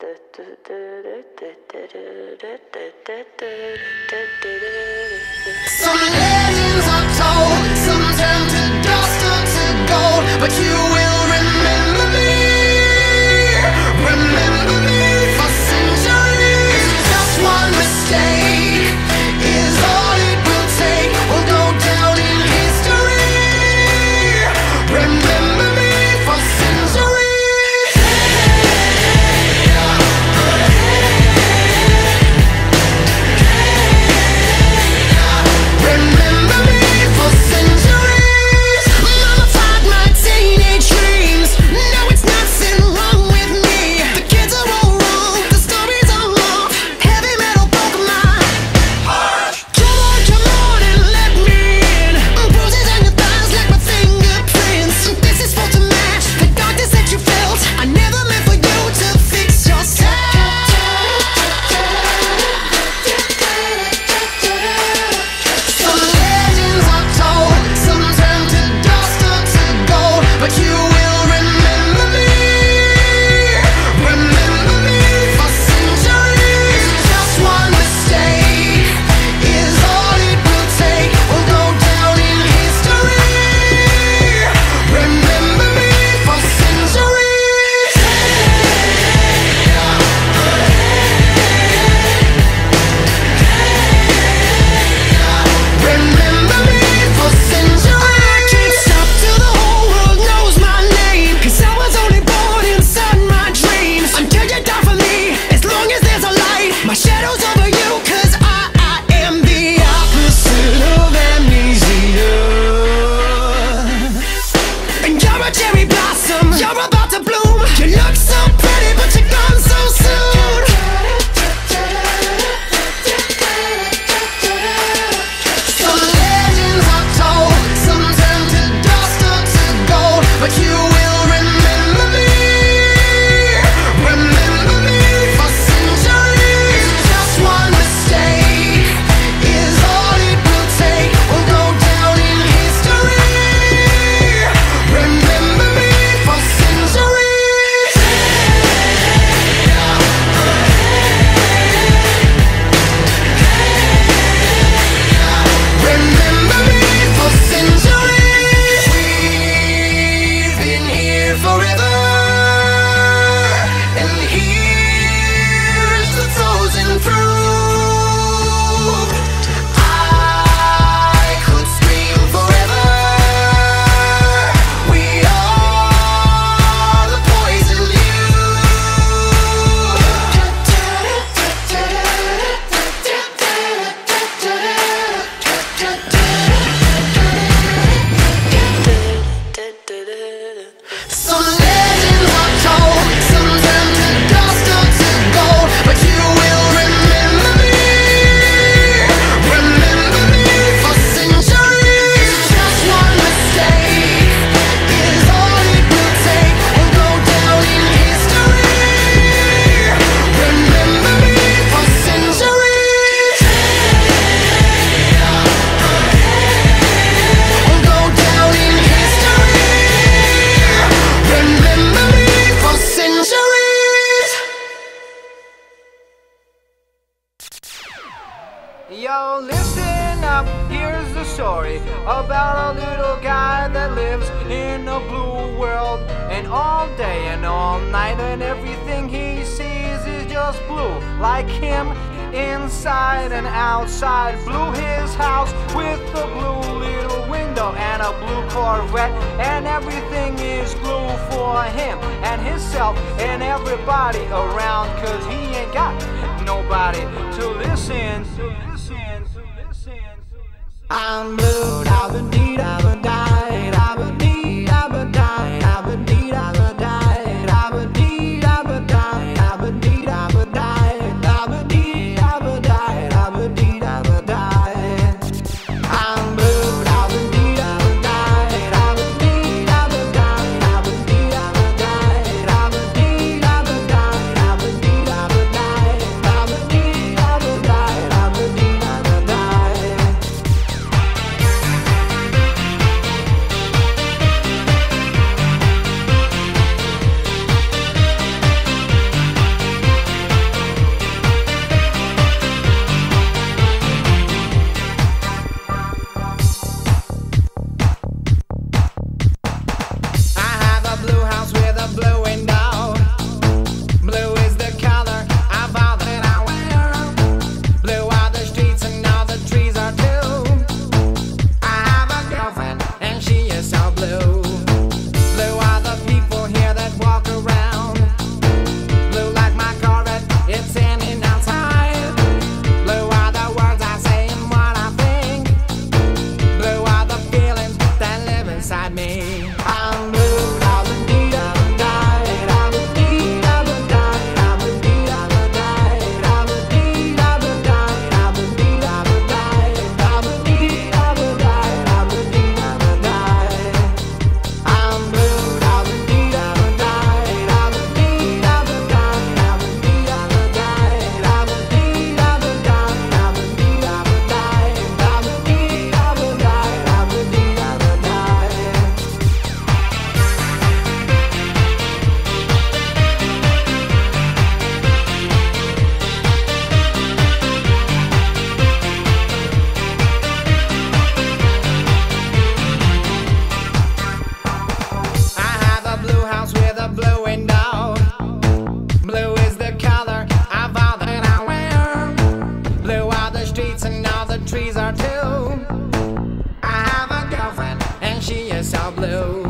Some legends are told, some turn to dust or to gold, but you will remember me. Remember me for centuries. Just one mistake. night and everything he sees is just blue. Like him, inside and outside. blue. his house with the blue little window and a blue Corvette. And everything is blue for him and himself and everybody around. Cause he ain't got nobody to listen to. Listen, to listen, to listen. I'm blue, I've been deed, I've been died. she is all blue.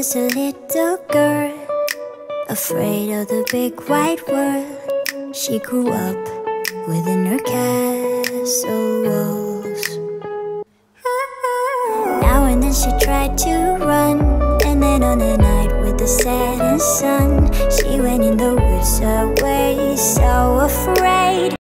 was a little girl, afraid of the big white world. She grew up within her castle walls. Now and then she tried to run, and then on a night with the setting sun, she went in the woods away, so afraid.